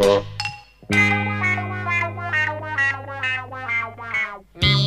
Ờ. Meow.